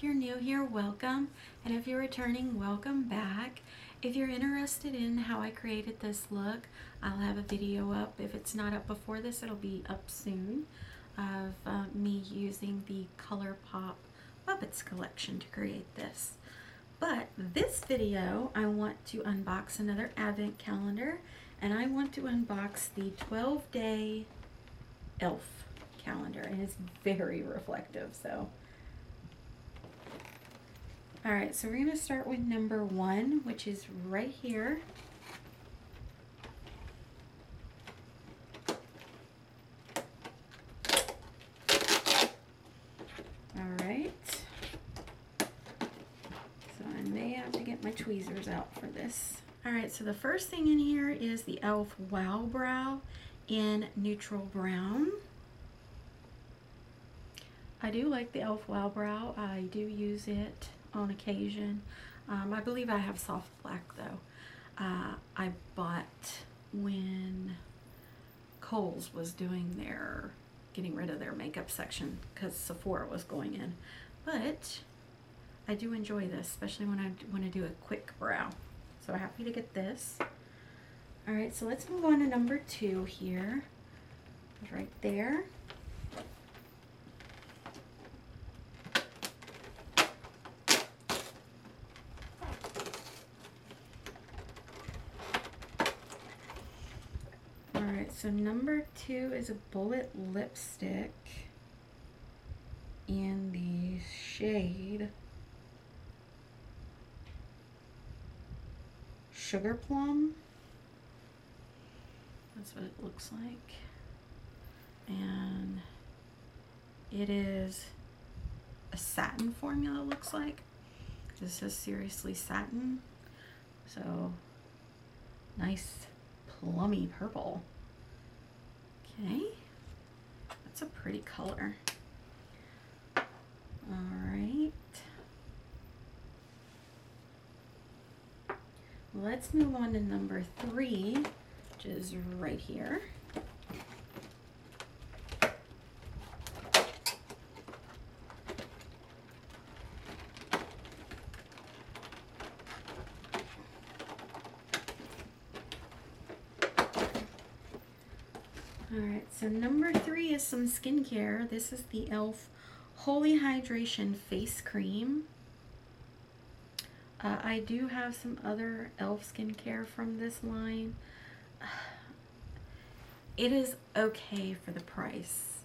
if you're new here, welcome. And if you're returning, welcome back. If you're interested in how I created this look, I'll have a video up. If it's not up before this, it'll be up soon of uh, me using the ColourPop Puppets collection to create this. But this video, I want to unbox another advent calendar and I want to unbox the 12 day elf calendar and it's very reflective so all right so we're going to start with number one which is right here all right so I may have to get my tweezers out for this all right so the first thing in here is the elf wow brow in neutral brown I do like the e.l.f. Wow Brow. I do use it on occasion. Um, I believe I have soft black though. Uh, I bought when Kohl's was doing their, getting rid of their makeup section because Sephora was going in. But I do enjoy this, especially when I want to do a quick brow. So happy to get this. All right, so let's move on to number two here. Right there. So number two is a bullet lipstick in the shade Sugar Plum. That's what it looks like. And it is a satin formula, looks like. This says seriously satin. So nice plummy purple. Okay, that's a pretty color. All right. Let's move on to number three, which is right here. Alright, so number three is some skincare. This is the e.l.f. Holy Hydration Face Cream. Uh, I do have some other e.l.f. skincare from this line. It is okay for the price.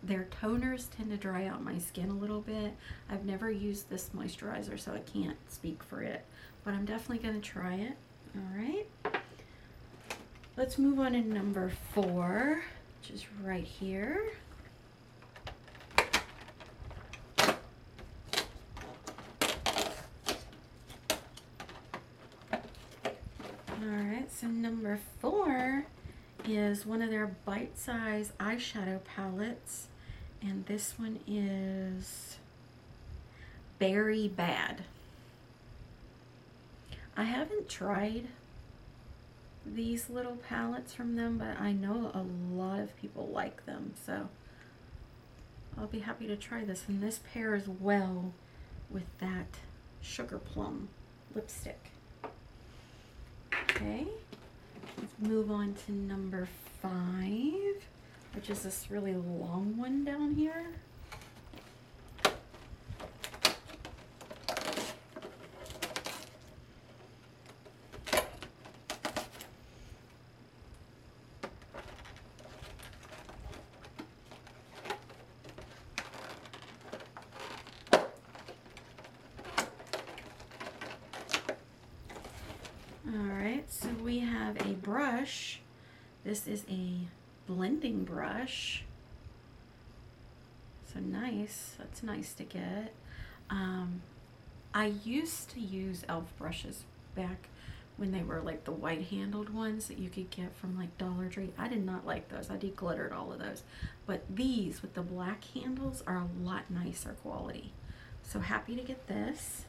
Their toners tend to dry out my skin a little bit. I've never used this moisturizer, so I can't speak for it. But I'm definitely going to try it. Alright. Let's move on to number four, which is right here. All right, so number four is one of their bite-size eyeshadow palettes. And this one is Berry Bad. I haven't tried these little palettes from them, but I know a lot of people like them, so I'll be happy to try this. And this pairs well with that Sugar Plum lipstick. Okay, let's move on to number five, which is this really long one down here. So we have a brush. This is a blending brush. So nice. That's nice to get. Um, I used to use e.l.f. brushes back when they were like the white handled ones that you could get from like Dollar Tree. I did not like those. I decluttered all of those. But these with the black handles are a lot nicer quality. So happy to get this.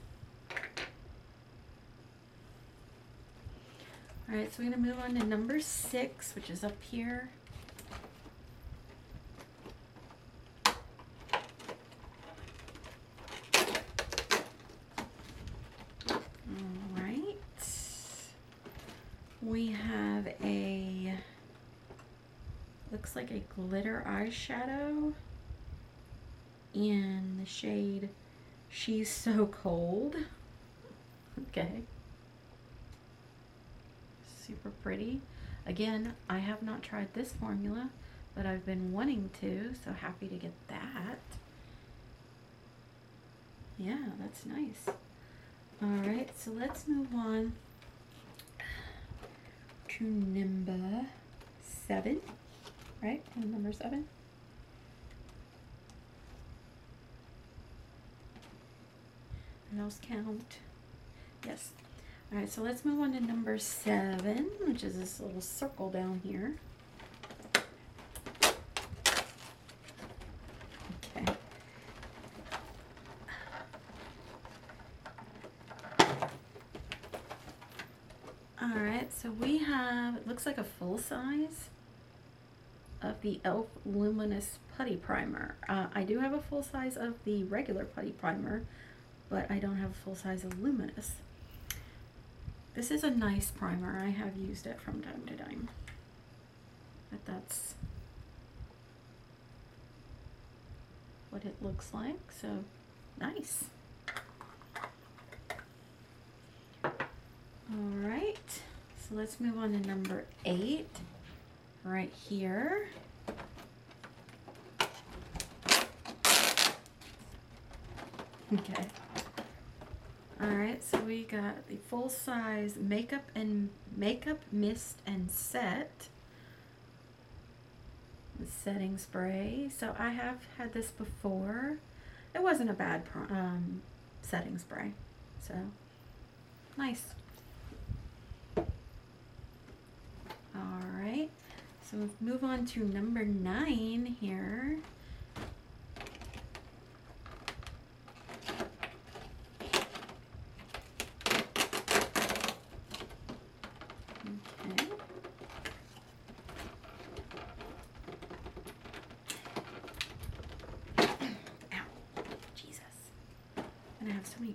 All right, so we're going to move on to number six, which is up here. All right. We have a, looks like a glitter eyeshadow in the shade She's So Cold. Okay. Super pretty. Again, I have not tried this formula, but I've been wanting to, so happy to get that. Yeah, that's nice. Alright, so let's move on to number seven, right? Number seven. I lost count. Yes. All right, so let's move on to number seven, which is this little circle down here. Okay. All right, so we have, it looks like a full size of the e.l.f. Luminous Putty Primer. Uh, I do have a full size of the regular putty primer, but I don't have a full size of Luminous. This is a nice primer. I have used it from time to time. But that's what it looks like. So nice. All right, so let's move on to number eight right here. Okay. All right, so we got the full size makeup and makeup mist and set the setting spray. So I have had this before. It wasn't a bad um, setting spray. So nice. All right, so move on to number nine here.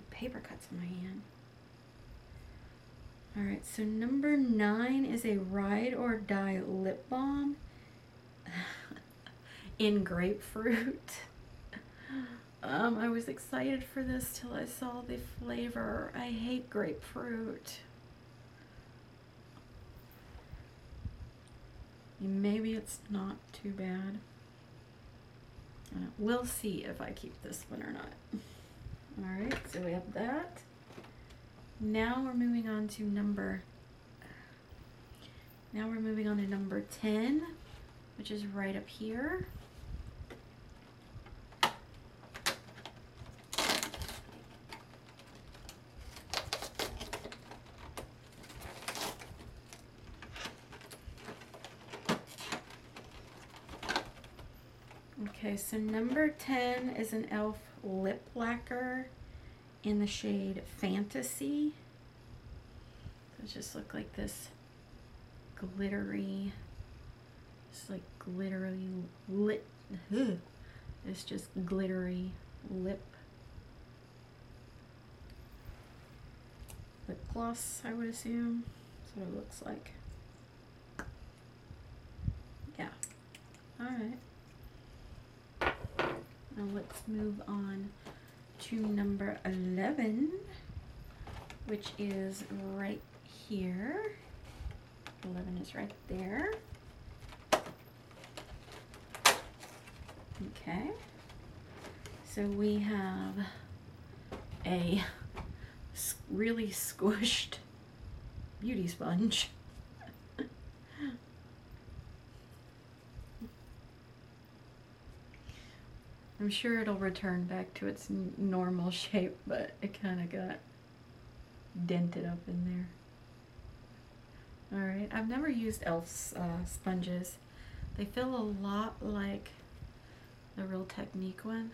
Paper cuts in my hand. Alright, so number nine is a Ride or Die lip balm in grapefruit. Um, I was excited for this till I saw the flavor. I hate grapefruit. Maybe it's not too bad. We'll see if I keep this one or not. All right, so we have that. Now we're moving on to number, now we're moving on to number 10, which is right up here. Okay, so number 10 is an e.l.f lip lacquer in the shade Fantasy. It just look like this glittery, it's like glittery lit. It's just glittery lip lip gloss. I would assume that's what it looks like. Yeah. All right. Now let's move on to number 11, which is right here. 11 is right there. Okay. So we have a really squished beauty sponge. I'm sure it'll return back to its normal shape, but it kind of got dented up in there. Alright, I've never used e.l.f.'s uh, sponges. They feel a lot like the Real Technique one.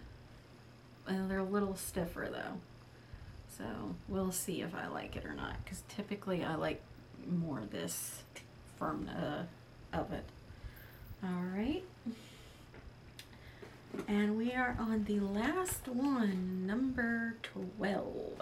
And they're a little stiffer though. So we'll see if I like it or not. Because typically I like more this firm uh, of it. Alright. And we are on the last one, number 12.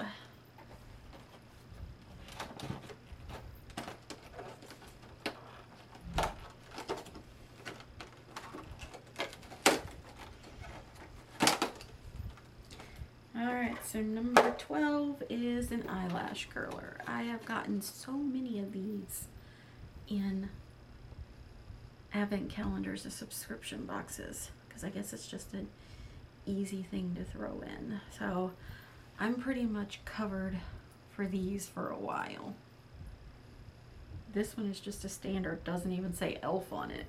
Alright, so number 12 is an eyelash curler. I have gotten so many of these in Advent calendars and subscription boxes because I guess it's just an easy thing to throw in. So I'm pretty much covered for these for a while. This one is just a standard, doesn't even say elf on it.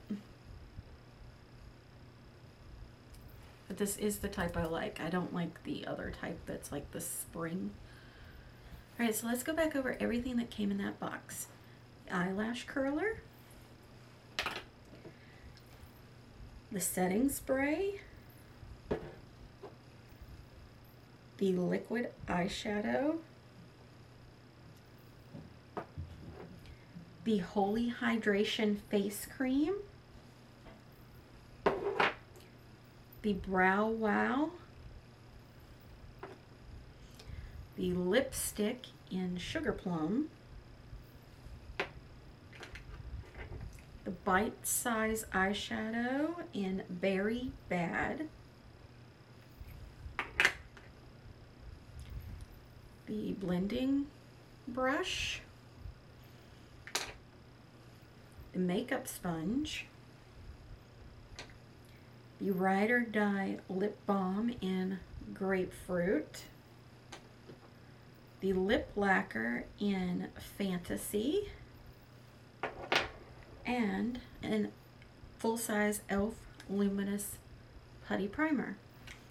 But this is the type I like. I don't like the other type that's like the spring. Alright, so let's go back over everything that came in that box. Eyelash curler. The setting spray. The liquid eyeshadow. The Holy Hydration Face Cream. The Brow Wow. The lipstick in Sugar Plum. The Bite Size Eyeshadow in Berry Bad. The blending brush. The makeup sponge, the Ride or Die lip balm in grapefruit, the lip lacquer in fantasy, and an full-size e.l.f. luminous putty primer.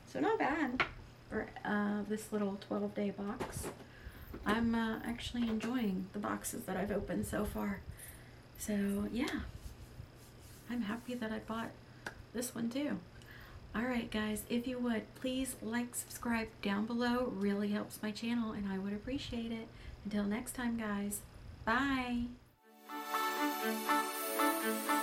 So not bad for uh, this little 12-day box. I'm uh, actually enjoying the boxes that I've opened so far. So yeah, I'm happy that I bought this one too. Alright guys, if you would, please like, subscribe down below. Really helps my channel and I would appreciate it. Until next time guys, thank you